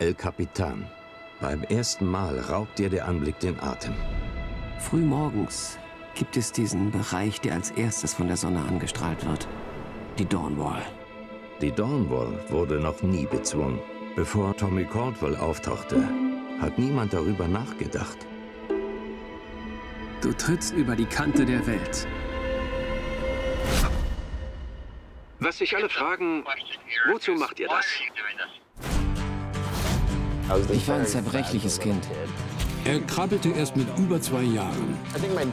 El Capitan. Beim ersten Mal raubt dir der Anblick den Atem. Frühmorgens gibt es diesen Bereich, der als erstes von der Sonne angestrahlt wird. Die Dawnwall. Die Dawnwall wurde noch nie bezwungen. Bevor Tommy Caldwell auftauchte, hat niemand darüber nachgedacht. Du trittst über die Kante der Welt. Was sich alle fragen, wozu macht ihr das? Ich war ein zerbrechliches Kind. Er krabbelte erst mit über zwei Jahren.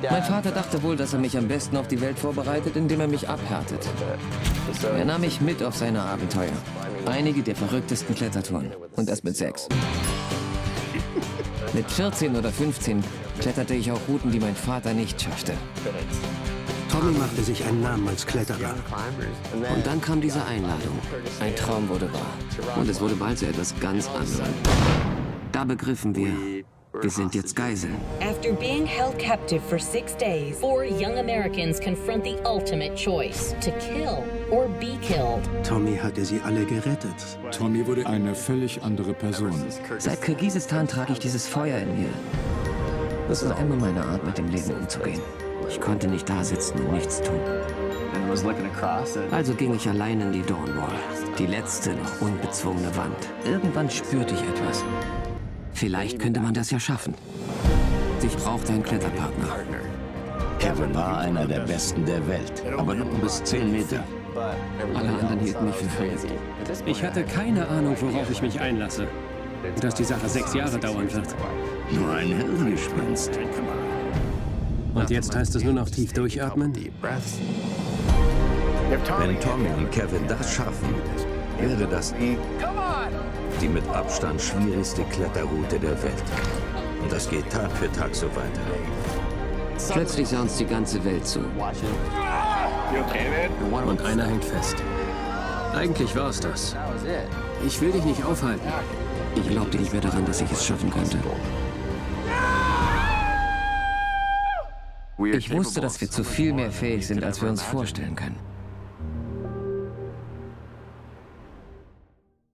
Mein Vater dachte wohl, dass er mich am besten auf die Welt vorbereitet, indem er mich abhärtet. Er nahm mich mit auf seine Abenteuer. Einige der verrücktesten Klettertouren. Und das mit sechs. Mit 14 oder 15 kletterte ich auch Routen, die mein Vater nicht schaffte. Tommy machte sich einen Namen als Kletterer. Und dann kam diese Einladung. Ein Traum wurde wahr. Und es wurde bald zu etwas ganz anderem. Da begriffen wir, wir sind jetzt Geiseln. After being held captive for six days, four young Americans confront the ultimate choice to kill or be killed. Tommy hatte sie alle gerettet. Tommy wurde eine völlig andere Person. Seit Kirgisistan trage ich dieses Feuer in mir. Das ist immer meine Art, mit dem Leben umzugehen. Ich konnte nicht da sitzen und nichts tun. Also ging ich allein in die Dawnwall. Die letzte noch unbezwungene Wand. Irgendwann spürte ich etwas. Vielleicht könnte man das ja schaffen. Ich brauchte einen Kletterpartner. Kevin war einer der Besten der Welt, aber nur bis 10 Meter. Alle anderen hielten mich für verrückt. Ich hatte keine Ahnung, worauf ich mich einlasse. Dass die Sache sechs Jahre dauern wird. Nur ein Hirngespinst. Und jetzt heißt es nur noch tief durchatmen? Wenn Tommy und Kevin das schaffen, wäre das die mit Abstand schwierigste Kletterroute der Welt. Und das geht Tag für Tag so weiter. Plötzlich sah uns die ganze Welt zu. Und einer hängt fest. Eigentlich war es das. Ich will dich nicht aufhalten. Ich glaubte nicht mehr daran, dass ich es schaffen könnte. Ich wusste, dass wir zu viel mehr fähig sind, als wir uns vorstellen können.